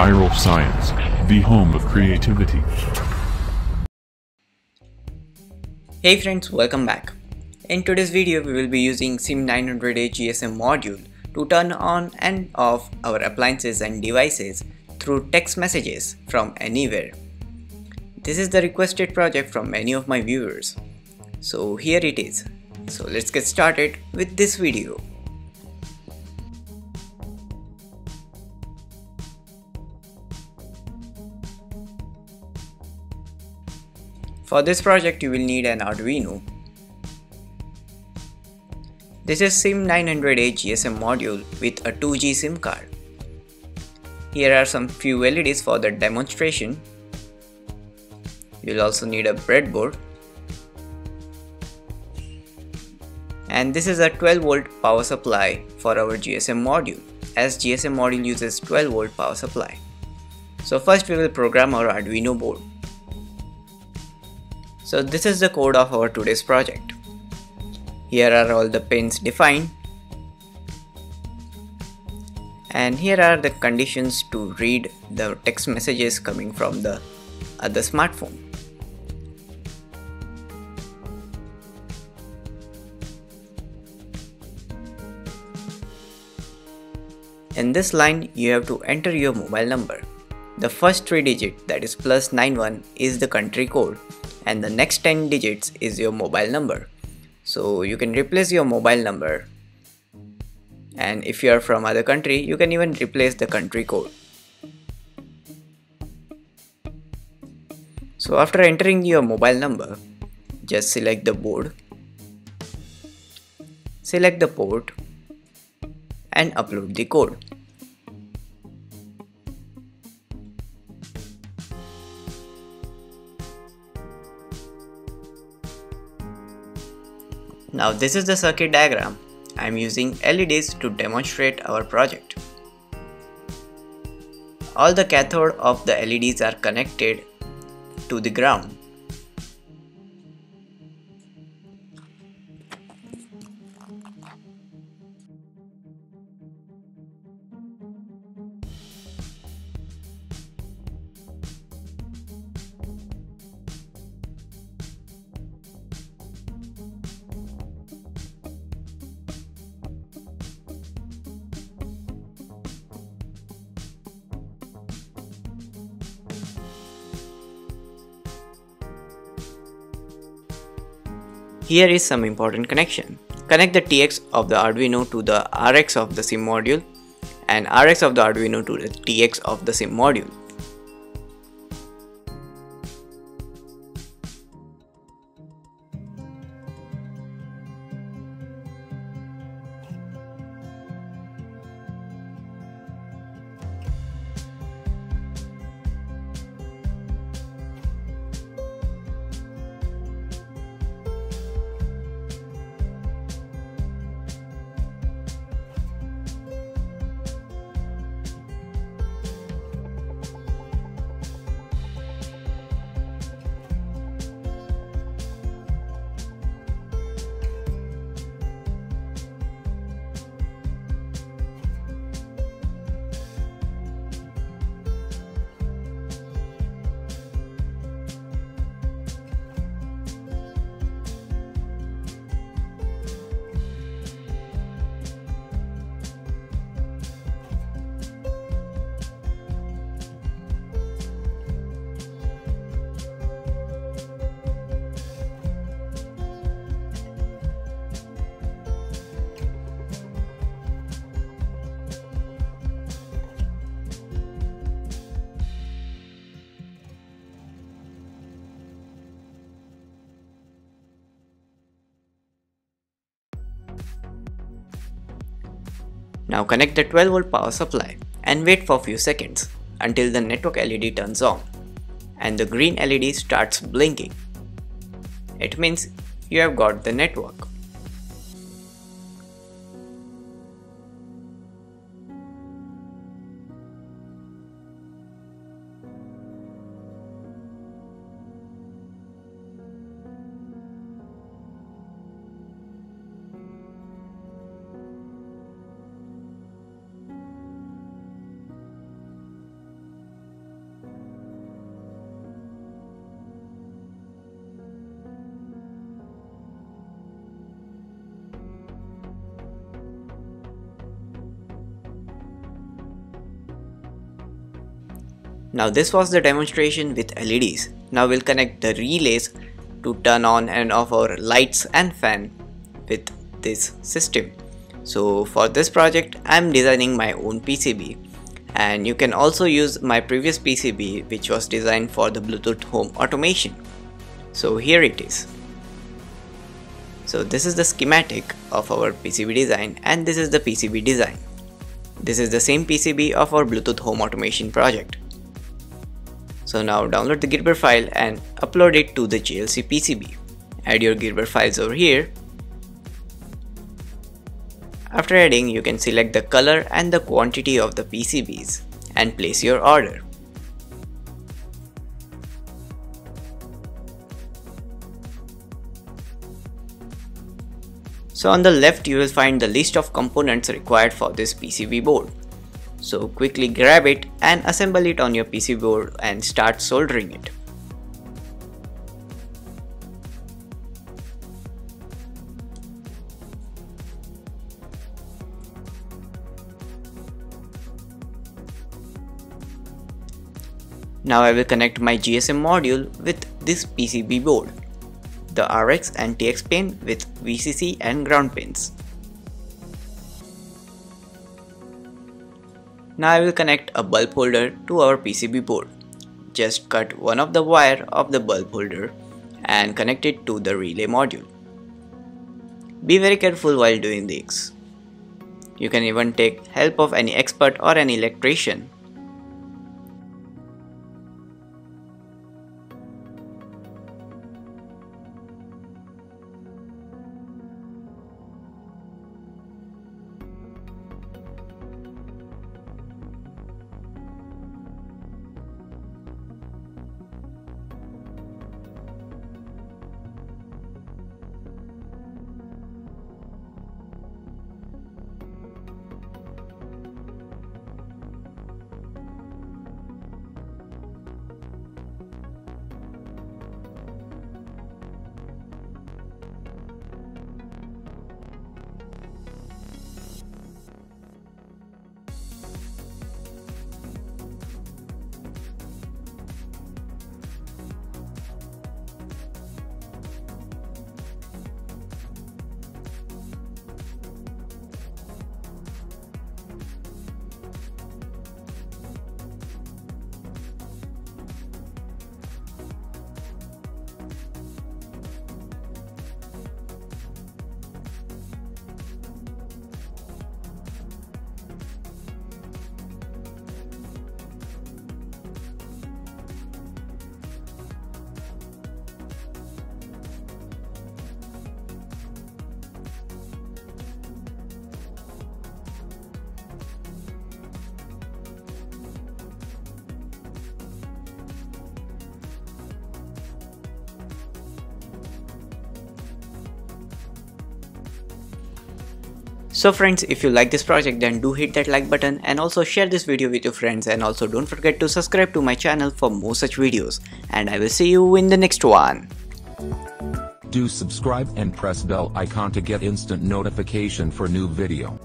Viral Science, the home of creativity. Hey friends, welcome back. In today's video, we will be using SIM900A GSM module to turn on and off our appliances and devices through text messages from anywhere. This is the requested project from many of my viewers. So here it is. So let's get started with this video. For this project you will need an Arduino. This is SIM900A GSM module with a 2G SIM card. Here are some few LEDs for the demonstration. You'll also need a breadboard. And this is a 12 volt power supply for our GSM module as GSM module uses 12 volt power supply. So first we will program our Arduino board. So this is the code of our today's project. Here are all the pins defined and here are the conditions to read the text messages coming from the other smartphone. In this line you have to enter your mobile number. The first 3 digit that is plus 91 is the country code and the next 10 digits is your mobile number. So you can replace your mobile number and if you are from other country you can even replace the country code. So after entering your mobile number just select the board, select the port and upload the code. Now this is the circuit diagram. I am using LEDs to demonstrate our project. All the cathode of the LEDs are connected to the ground. Here is some important connection. Connect the TX of the Arduino to the RX of the SIM module and RX of the Arduino to the TX of the SIM module. Now connect the 12 volt power supply and wait for a few seconds until the network LED turns on and the green LED starts blinking. It means you have got the network. Now this was the demonstration with LEDs. Now we'll connect the relays to turn on and off our lights and fan with this system. So for this project I'm designing my own PCB and you can also use my previous PCB which was designed for the Bluetooth home automation. So here it is. So this is the schematic of our PCB design and this is the PCB design. This is the same PCB of our Bluetooth home automation project. So now download the Gerber file and upload it to the JLC PCB. Add your Gerber files over here. After adding, you can select the color and the quantity of the PCBs and place your order. So on the left you will find the list of components required for this PCB board. So quickly grab it and assemble it on your PC board and start soldering it. Now I will connect my GSM module with this PCB board the RX and TX pin with VCC and ground pins. Now I will connect a bulb holder to our PCB board. Just cut one of the wire of the bulb holder and connect it to the relay module. Be very careful while doing this. You can even take help of any expert or an electrician So friends, if you like this project then do hit that like button and also share this video with your friends and also don't forget to subscribe to my channel for more such videos and I will see you in the next one. Do subscribe and press bell icon to get instant notification for new video.